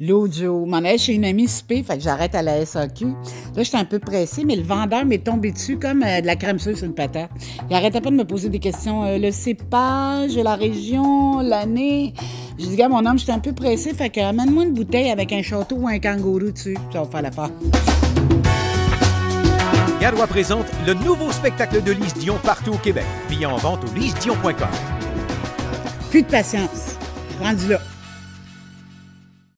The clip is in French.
L'audio, m'en allais chez une amie souper, fait que j'arrête à la SAQ. Là, j'étais un peu pressée, mais le vendeur m'est tombé dessus comme euh, de la crème sur une patate. Il arrêtait pas de me poser des questions. Euh, le cépage, la région, l'année. J'ai dit, gars, mon homme, j'étais un peu pressée, fait que amène-moi une bouteille avec un château ou un kangourou dessus. Ça va faire l'affaire. Garois présente le nouveau spectacle de Lise Dion partout au Québec. Billets en vente au lisedion.com. Plus de patience. Rendu là.